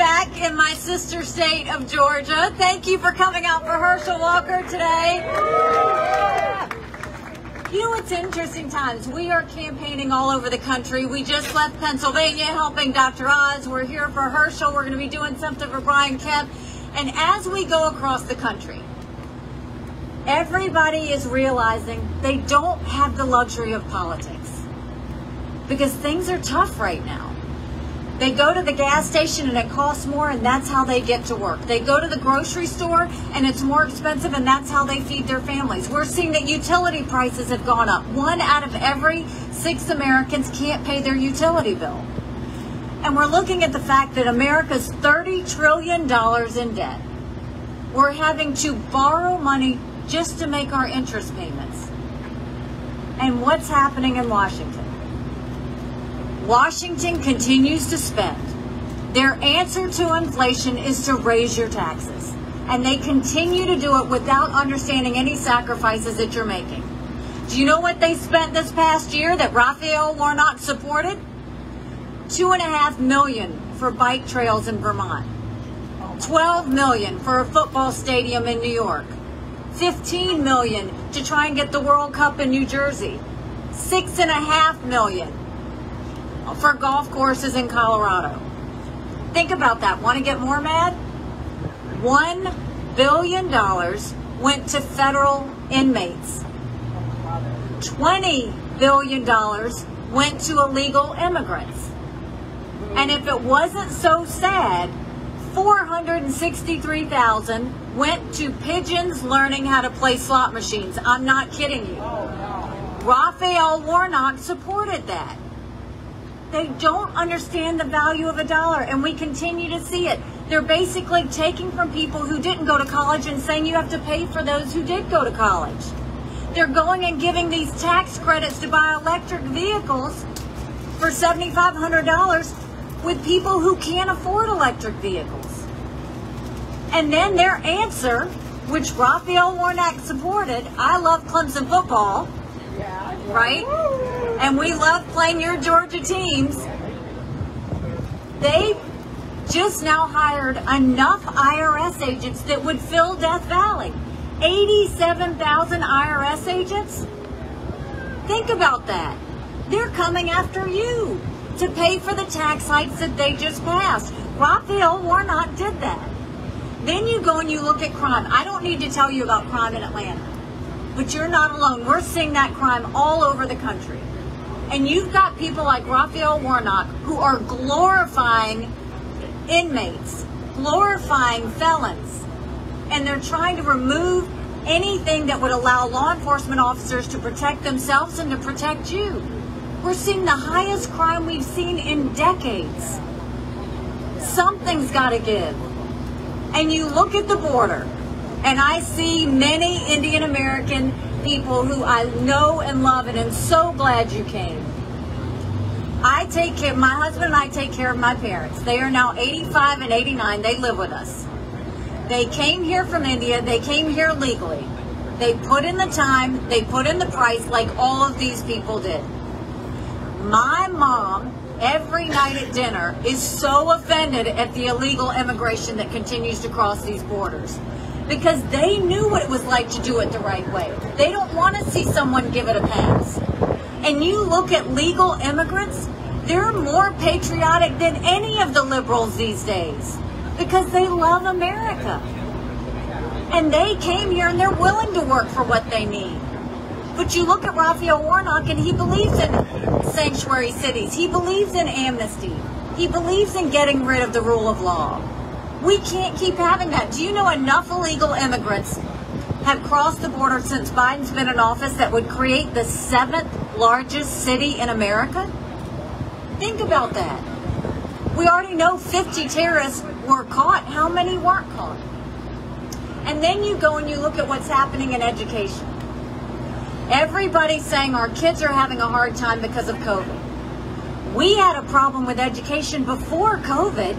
back in my sister state of Georgia. Thank you for coming out for Herschel Walker today. It's interesting times. We are campaigning all over the country. We just left Pennsylvania helping Dr. Oz. We're here for Herschel. We're going to be doing something for Brian Kemp. And as we go across the country, everybody is realizing they don't have the luxury of politics because things are tough right now. They go to the gas station and it costs more, and that's how they get to work. They go to the grocery store and it's more expensive, and that's how they feed their families. We're seeing that utility prices have gone up. One out of every six Americans can't pay their utility bill. And we're looking at the fact that America's $30 trillion in debt. We're having to borrow money just to make our interest payments. And what's happening in Washington? Washington continues to spend. Their answer to inflation is to raise your taxes. And they continue to do it without understanding any sacrifices that you're making. Do you know what they spent this past year that Raphael Warnock supported? Two and a half million for bike trails in Vermont. 12 million for a football stadium in New York. 15 million to try and get the World Cup in New Jersey. Six and a half million for golf courses in Colorado. Think about that. Want to get more mad? One billion dollars went to federal inmates. Twenty billion dollars went to illegal immigrants. And if it wasn't so sad, 463,000 went to pigeons learning how to play slot machines. I'm not kidding you. Oh, Raphael Warnock supported that. They don't understand the value of a dollar, and we continue to see it. They're basically taking from people who didn't go to college and saying you have to pay for those who did go to college. They're going and giving these tax credits to buy electric vehicles for $7,500 with people who can't afford electric vehicles. And then their answer, which Raphael Warnock supported, I love Clemson football, yeah, right? And we love playing your Georgia teams. They just now hired enough IRS agents that would fill Death Valley. 87,000 IRS agents? Think about that. They're coming after you to pay for the tax hikes that they just passed. Raphael Warnock did that. Then you go and you look at crime. I don't need to tell you about crime in Atlanta, but you're not alone. We're seeing that crime all over the country. And you've got people like Raphael Warnock who are glorifying inmates, glorifying felons, and they're trying to remove anything that would allow law enforcement officers to protect themselves and to protect you. We're seeing the highest crime we've seen in decades. Something's got to give. And you look at the border, and I see many Indian American people who I know and love and am so glad you came. I take care, my husband and I take care of my parents. They are now 85 and 89. They live with us. They came here from India. They came here legally. They put in the time, they put in the price like all of these people did. My mom, every night at dinner, is so offended at the illegal immigration that continues to cross these borders because they knew what it was like to do it the right way. They don't want to see someone give it a pass. And you look at legal immigrants, they're more patriotic than any of the liberals these days because they love America. And they came here and they're willing to work for what they need. But you look at Raphael Warnock and he believes in sanctuary cities. He believes in amnesty. He believes in getting rid of the rule of law. We can't keep having that. Do you know enough illegal immigrants have crossed the border since Biden's been in office that would create the seventh largest city in America? Think about that. We already know 50 terrorists were caught. How many weren't caught? And then you go and you look at what's happening in education. Everybody's saying our kids are having a hard time because of COVID. We had a problem with education before COVID.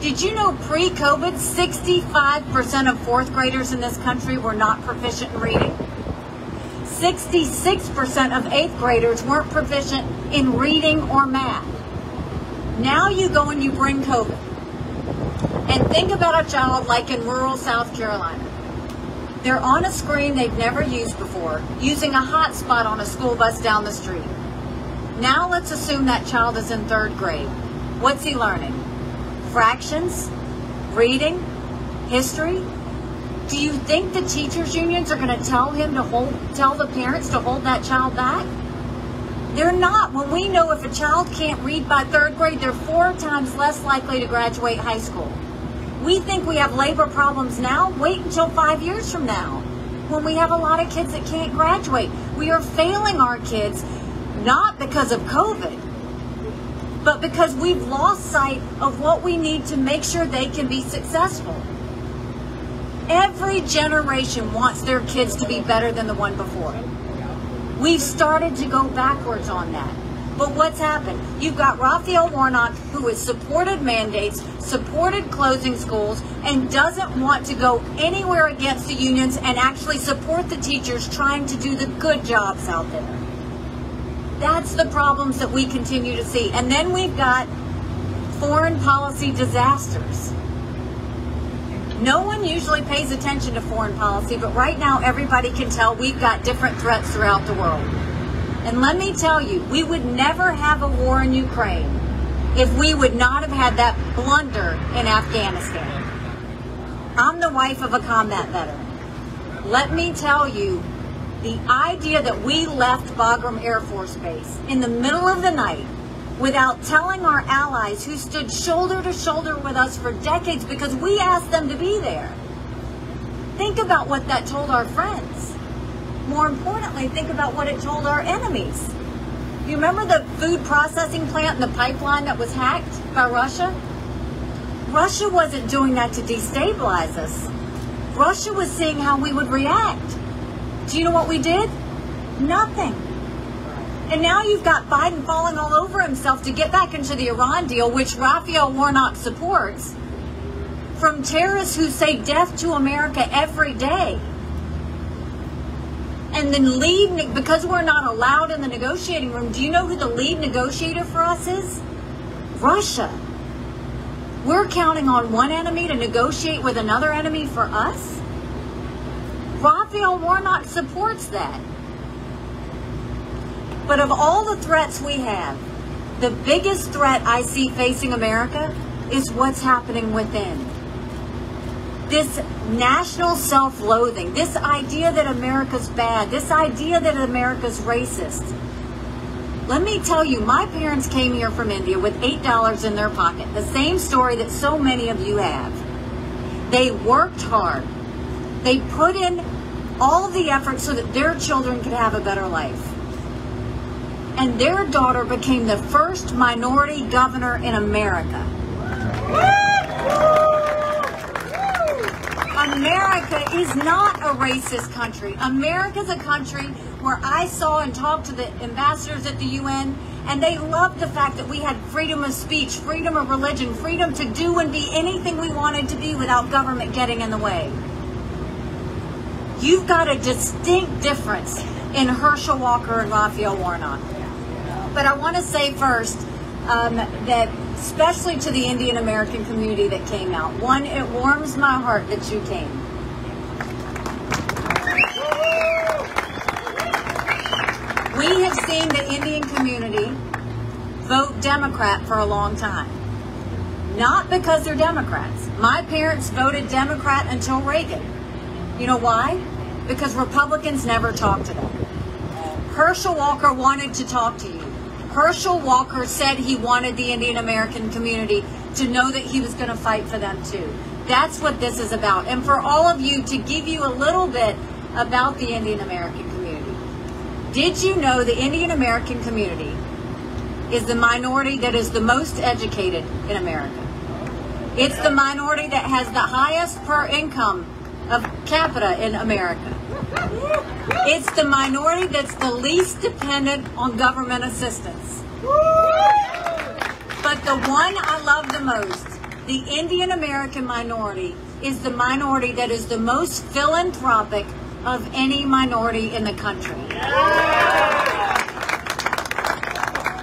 Did you know pre-COVID, 65% of fourth graders in this country were not proficient in reading? 66% of eighth graders weren't proficient in reading or math. Now you go and you bring COVID. And think about a child like in rural South Carolina. They're on a screen they've never used before, using a hotspot on a school bus down the street. Now let's assume that child is in third grade. What's he learning? Fractions? Reading? History? Do you think the teachers unions are going to tell him to hold, tell the parents to hold that child back? They're not. When we know if a child can't read by third grade, they're four times less likely to graduate high school. We think we have labor problems now. Wait until five years from now when we have a lot of kids that can't graduate. We are failing our kids not because of COVID, but because we've lost sight of what we need to make sure they can be successful. Every generation wants their kids to be better than the one before. We've started to go backwards on that. But what's happened? You've got Raphael Warnock, who has supported mandates, supported closing schools, and doesn't want to go anywhere against the unions and actually support the teachers trying to do the good jobs out there. That's the problems that we continue to see. And then we've got foreign policy disasters. No one usually pays attention to foreign policy, but right now everybody can tell we've got different threats throughout the world. And let me tell you, we would never have a war in Ukraine if we would not have had that blunder in Afghanistan. I'm the wife of a combat veteran. Let me tell you, the idea that we left Bagram Air Force Base in the middle of the night without telling our allies who stood shoulder to shoulder with us for decades because we asked them to be there. Think about what that told our friends. More importantly, think about what it told our enemies. You remember the food processing plant and the pipeline that was hacked by Russia? Russia wasn't doing that to destabilize us. Russia was seeing how we would react. Do you know what we did? Nothing. And now you've got Biden falling all over himself to get back into the Iran deal, which Raphael Warnock supports, from terrorists who say death to America every day. And then lead, because we're not allowed in the negotiating room, do you know who the lead negotiator for us is? Russia. We're counting on one enemy to negotiate with another enemy for us? Raphael Warnock supports that. But of all the threats we have, the biggest threat I see facing America is what's happening within. This national self loathing, this idea that America's bad, this idea that America's racist. Let me tell you, my parents came here from India with $8 in their pocket, the same story that so many of you have. They worked hard. They put in all the effort so that their children could have a better life. And their daughter became the first minority governor in America. America is not a racist country. America is a country where I saw and talked to the ambassadors at the UN, and they loved the fact that we had freedom of speech, freedom of religion, freedom to do and be anything we wanted to be without government getting in the way. You've got a distinct difference in Herschel Walker and Raphael Warnock. But I want to say first um, that, especially to the Indian American community that came out, one, it warms my heart that you came. We have seen the Indian community vote Democrat for a long time. Not because they're Democrats. My parents voted Democrat until Reagan. You know why? Because Republicans never talk to them. Herschel Walker wanted to talk to you. Herschel Walker said he wanted the Indian American community to know that he was going to fight for them too. That's what this is about. And for all of you to give you a little bit about the Indian American community. Did you know the Indian American community is the minority that is the most educated in America? It's the minority that has the highest per income of capita in America. It's the minority that's the least dependent on government assistance. But the one I love the most, the Indian American minority is the minority that is the most philanthropic of any minority in the country.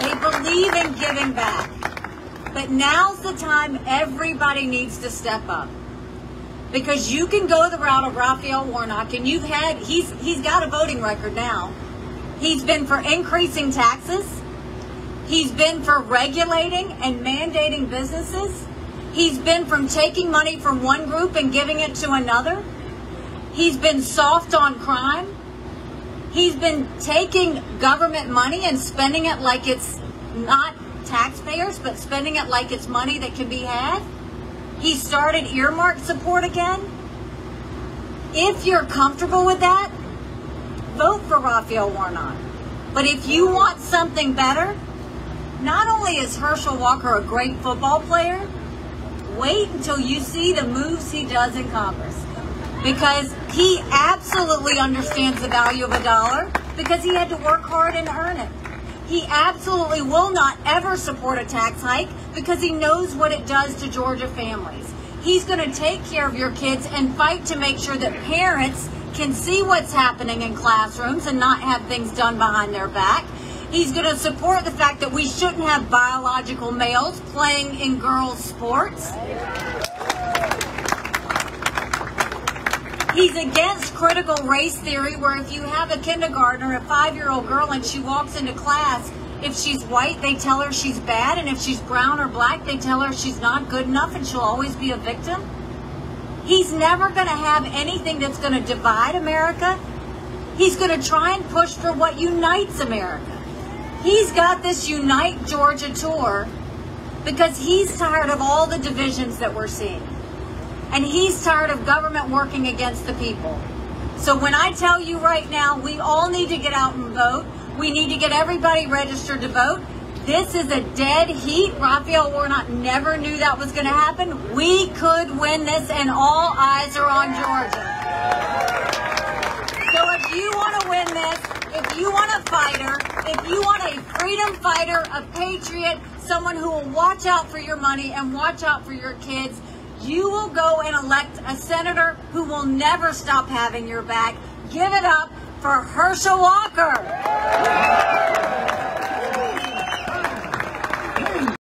They believe in giving back. But now's the time everybody needs to step up. Because you can go the route of Raphael Warnock and you've had he's he's got a voting record now. He's been for increasing taxes. He's been for regulating and mandating businesses. He's been from taking money from one group and giving it to another. He's been soft on crime. He's been taking government money and spending it like it's not taxpayers, but spending it like it's money that can be had. He started earmark support again. If you're comfortable with that, vote for Raphael Warnock. But if you want something better, not only is Herschel Walker a great football player, wait until you see the moves he does in Congress. Because he absolutely understands the value of a dollar because he had to work hard and earn it. He absolutely will not ever support a tax hike because he knows what it does to Georgia families. He's going to take care of your kids and fight to make sure that parents can see what's happening in classrooms and not have things done behind their back. He's going to support the fact that we shouldn't have biological males playing in girls' sports. He's against critical race theory, where if you have a kindergartner, a five year old girl, and she walks into class, if she's white, they tell her she's bad, and if she's brown or black, they tell her she's not good enough and she'll always be a victim. He's never going to have anything that's going to divide America. He's going to try and push for what unites America. He's got this Unite Georgia tour because he's tired of all the divisions that we're seeing and he's tired of government working against the people. So when I tell you right now, we all need to get out and vote. We need to get everybody registered to vote. This is a dead heat. Raphael Warnock never knew that was going to happen. We could win this, and all eyes are on Georgia. So if you want to win this, if you want a fighter, if you want a freedom fighter, a patriot, someone who will watch out for your money and watch out for your kids, you will go and elect a senator who will never stop having your back. Give it up for Herschel Walker.